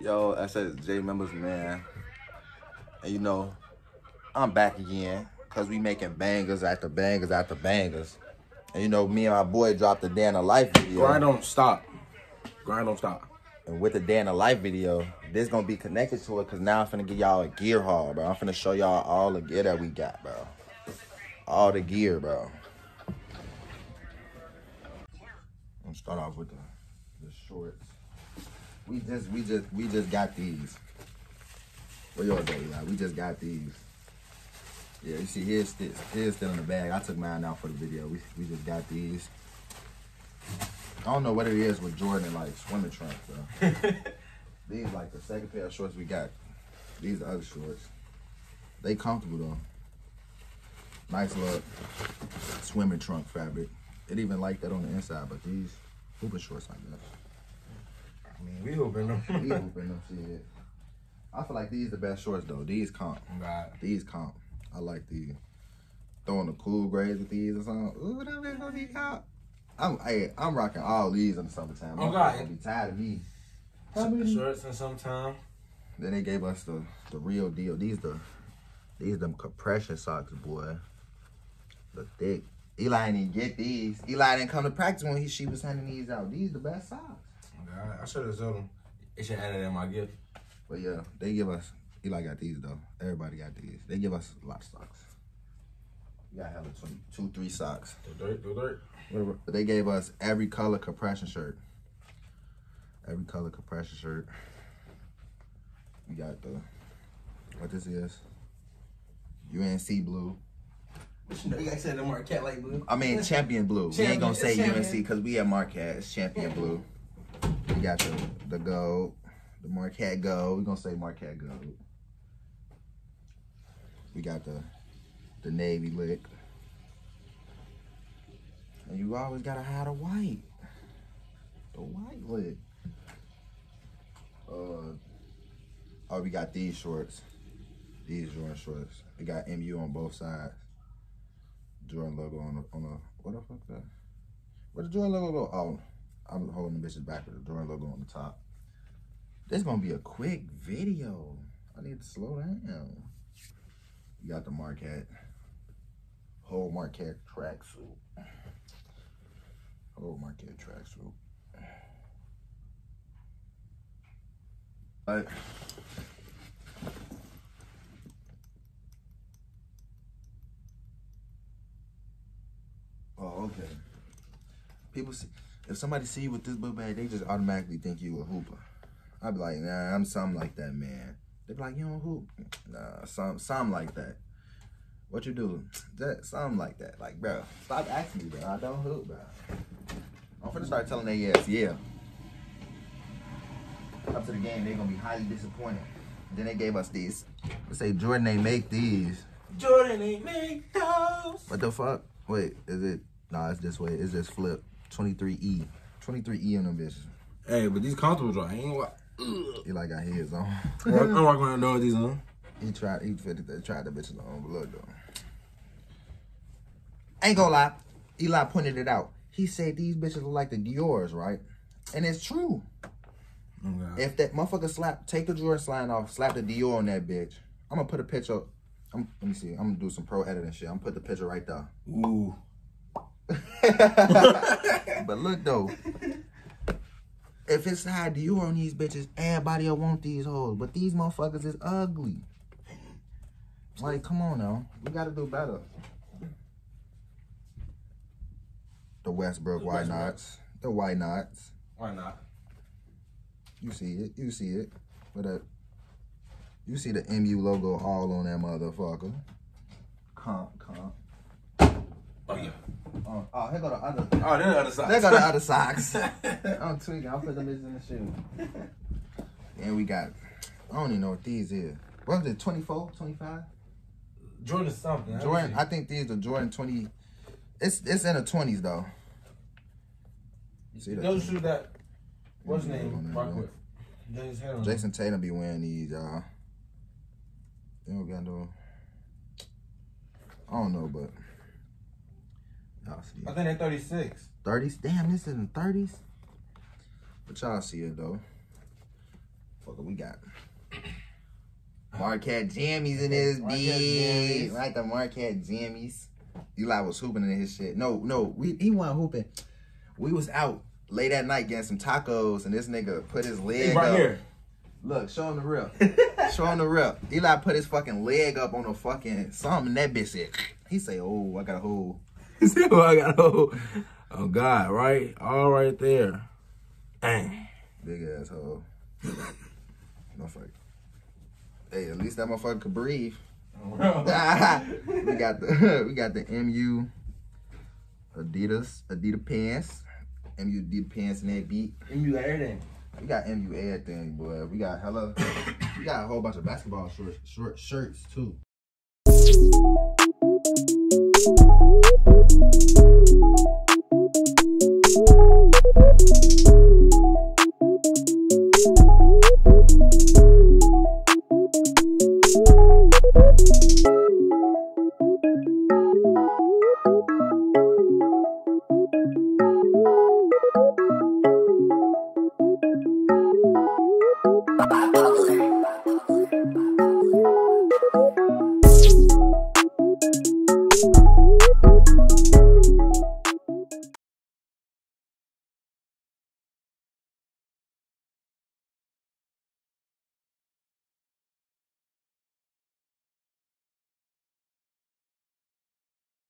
Yo, SSJ members, man. And you know, I'm back again because we making bangers after bangers after bangers. And you know, me and my boy dropped the Dan of Life video. Grind don't stop. Grind don't stop. And with the Dan of Life video, this gonna be connected to it because now I'm finna give y'all a gear haul, bro. I'm finna show y'all all the gear that we got, bro. All the gear, bro. I'm start off with the, the shorts. We just we just we just got these. Where your day, like we just got these. Yeah, you see here's still here's still in the bag. I took mine out for the video. We we just got these. I don't know what it is with Jordan like swimming trunks, though. these like the second pair of shorts we got. These are other shorts. They comfortable though. Nice look. Swimming trunk fabric. It even like that on the inside, but these hooping shorts like that. I mean, we hooping them. These hooping them shit. I feel like these the best shorts though. These comp. God. These comp. I like these. Throwing the cool grades with these or something. Ooh, them bitch gonna be comp. I'm hey, I'm rocking all these in the summertime. Oh, I'm God. gonna be tired of me. Shorts and sometime. Then they gave us the the real deal. These the these them compression socks, boy. The thick. Eli didn't even get these. Eli didn't come to practice when he she was handing these out. These the best socks. Oh, God, I should have told them. It should add it in my gift. But yeah, they give us. Eli got these though. Everybody got these. They give us a lot of socks. We got hella 20, two, three socks. Do dirt, do dirt. Whatever. But they gave us every color compression shirt. Every color compression shirt. We got the what this is. UNC blue. You know, you guys said the Marquette light blue. I mean champion blue. we ain't gonna say UNC because we at Marquette. It's champion blue. We got the the gold, the Marquette gold. We gonna say Marquette gold. We got the the navy lick. And you always gotta have the white. The white lick. Uh oh, we got these shorts. These Jordan shorts. It got MU on both sides. Jordan logo on the on the what the fuck that? Where the Jordan logo go? Oh, I'm holding the bitches back with the Jordan logo on the top. This is gonna be a quick video. I need to slow down. You got the Marquette. Whole Marquette tracksuit. Whole Marquette tracksuit. But Oh, okay. People see if somebody see you with this book bag, they just automatically think you a hooper. I'd be like, nah, I'm something like that, man. They be like, you don't hoop. Nah, some something like that. What you do? That something like that. Like, bro, stop asking me, bro. I don't hoop, bro. I'm finna start telling they yes, yeah. Up to the game, they gonna be highly disappointed. Then they gave us these. They say Jordan, they make these. Jordan ain't make those. What the fuck? Wait, is it? Nah, it's this way. It's this flip. 23E. 23E on them bitches. Hey, but these comfortable dry. I ain't wa- He like got his on. I'm walking around doing these on. he tried. He fitted that. Tried the bitches on. But look though. Ain't gonna lie. Eli pointed it out. He said these bitches look like the Dior's, right? And it's true. Oh, If that motherfucker slap, take the Jordan slide off, slap the Dior on that bitch. I'm gonna put a picture. I'm, let me see. I'm gonna do some pro editing shit. I'm gonna put the picture right there. Ooh. But look though, if it's not you on these bitches, everybody will want these hoes. But these motherfuckers is ugly. Like, come on now, we gotta do better. The Westbrook The white Westbrook. knots, the Why Nots. Why not? You see it, you see it. But that, you see the MU logo all on that motherfucker. Comp, comp. Oh, yeah. Oh, oh here go the other. Oh, there's the other side. There go the other socks. I'm tweaking. I'll put them in the shoe. And we got, I don't even know what these is. What is it, 24, 25? Jordan something. Jordan, I think these are Jordan twenty. It's it's in the twenties though. You see that? Those shoes that. What's his name? Rock with. James Tatum. Jayson Tatum be wearing these, y'all. They don't got no. I don't know, but y'all see I think they're 36. Thirties. Damn, this is in thirties. But y'all see it though. Fuck it, we got Marquette jammies in this Marquette bitch. Like the Marquette jammies. Eli was hooping in his shit. No, no, we he wasn't hooping. We was out late at night getting some tacos, and this nigga put his leg Hey, right up. here. Look, show him the rip. show him the rip. Eli put his fucking leg up on the fucking something. That bitch said, he say, "Oh, I got a hole." See what I got? Oh, oh God, right? All right there. Dang. Big asshole. motherfucker. Hey, at least that motherfucker could breathe. we got the we got the MU Adidas Adidas pants. MU Adidas pants in that beat. Got everything. We got MU everything, boy. We got hella. we got a whole bunch of basketball short short shirts too. Thank you.